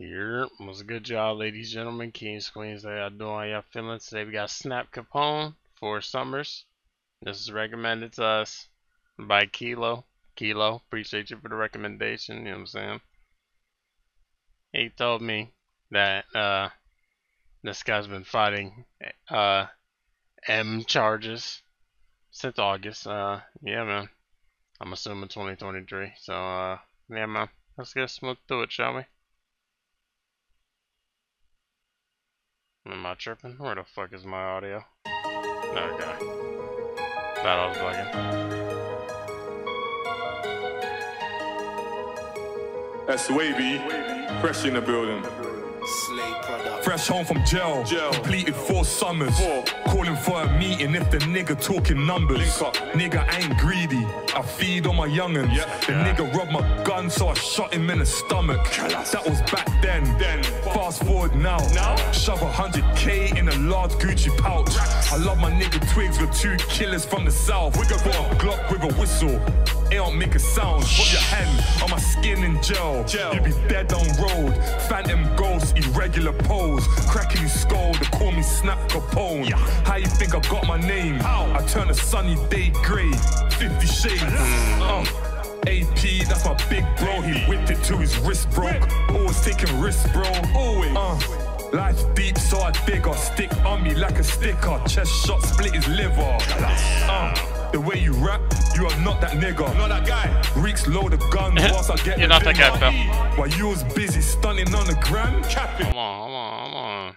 Here, was a good job, ladies, and gentlemen, kings, queens. How y'all doing? Y'all feeling? Today we got Snap Capone Four Summers. This is recommended to us by Kilo. Kilo, appreciate you for the recommendation. You know what I'm saying? He told me that uh, this guy's been fighting uh, M charges since August. Uh, yeah, man. I'm assuming 2023. So, uh, yeah, man. Let's get smooth through it, shall we? Am I tripping? Where the fuck is my audio? Okay. That I was bugging. That's Wavy, fresh in the building. Fresh home from jail, Jail. completed four summers. Four. Calling for a meeting if the nigga talking numbers. Link up. Nigga ain't greedy, I feed on my youngins. Yeah. The Yeah. nigga robbed my gun, so I shot him in the stomach. That was back then. Then. Fast forward now. Now? Shove a hundred K in a large Gucci pouch. I love my nigga Twigs with two killers from the south. We got a Glock with a whistle. It don't make a sound. Put your hand on my skin in gel. Gel. You be dead on road. Phantom ghost, irregular pose. Cracking your skull, they call me Snap Capone. How you think I got my name? How? I turn a sunny day grey. 50 shades. Uh, AP, that's my big bro. He whipped it to his wrist broke. Always taking risks, bro. Always. Uh, life's deep, so I dig a stick on me like a sticker. Chest shot, split his liver. Uh, the way you rap, you are not that nigga. Not that guy. Reeks load of guns whilst I get You're the not that guy, dinger. While you was busy stunning on the gram, Capping. Come on, come on, come on.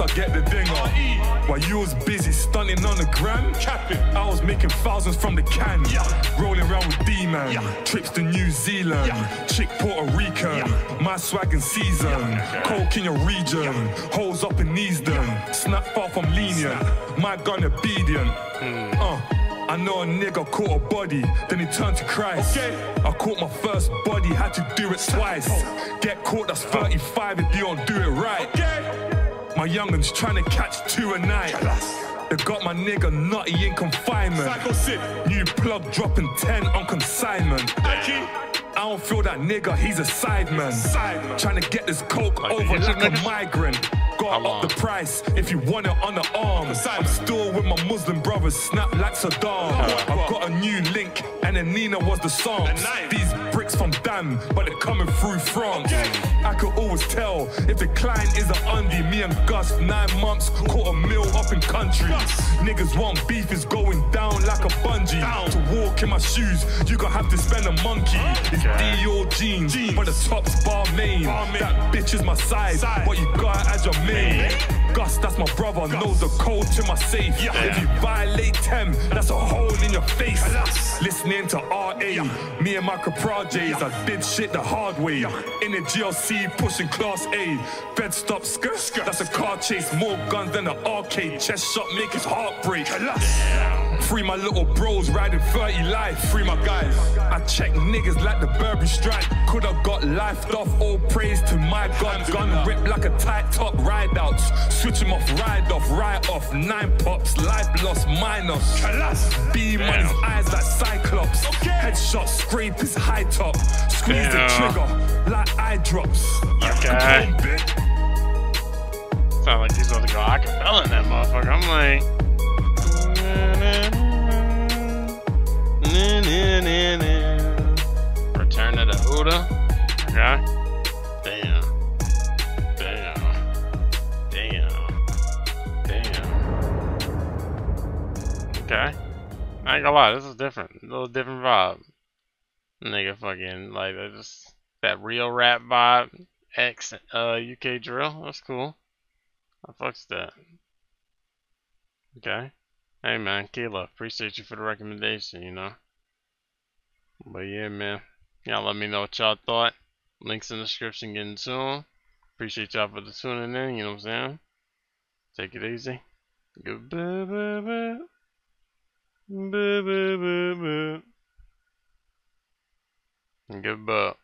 I get the dinger. While you was busy stunning on the gram, Capping. I was making thousands from the can. Yeah. Rolling around with D-Man. Yeah. Trips to New Zealand. Yeah. Chick Puerto Rican. My swag in season. Coke in your region. Holes up in Easton. Snap far from lenient. My gun obedient. Uh, I know a nigga caught a body, then he turned to Christ. Okay. I caught my first body, had to do it twice. Get caught, that's 35 if you don't do it right. Okay. My young'uns trying to catch two a night. They got my nigga nutty in confinement. New plug dropping 10 on consignment. I don't feel that nigga, he's a sideman. Sideman. Trying to get this coke over like a migrant. Got up the price if you want it on the arm. I'm still with my Muslim brothers, snap like Saddam. I've got a new link, and then Nina was the song. These bricks from Dam, but they're coming through France. I could always tell if the client is a undie. Me and Gus, nine months, caught a meal up in country. Gus. Niggas want beef is going down like a bungee. Down. To walk in my shoes, you gonna have to spend a monkey. It's Okay. Dior jeans, Jeans. but the top's bar main. Balmain. That bitch is my size, Side. but you got it as your main. Gus, that's my brother, knows the code to my safe. Yeah. If you violate them, that's a hole in your face. Alas. Listening to RA, me and my Caprajes, I did shit the hard way. In the GLC, pushing class A. Bed stop skirt, skirt. That's a car chase, more guns than an arcade. Chest shot, make his heart break. Free my little bros riding 30 life. Free my guys. I check niggas like the Burberry strike. Coulda got lifed off. All praise to my God. Gun ripped like a tight top ride outs. Switch 'em off, ride off, right off. Nine pops, life lost, minus. Kalas. B money's Damn. eyes like Cyclops. Okay. Headshot, scrape his high top. Squeeze the trigger like eye drops. Okay. Capone, bitch. Sound like he's about to go acapella in that motherfucker. I'm like. Okay. I ain't gonna lie, this is different. A little different vibe. Nigga fucking like that just that real rap vibe. X uh UK drill. That's cool. I fucks that. Okay. Hey man, Kayla, appreciate you for the recommendation, you know. But yeah, man. Y'all let me know what y'all thought. Links in the description getting soon. Appreciate y'all for the tuning in, you know what I'm saying? Take it easy. Goodbye. Beuh, beuh, beuh,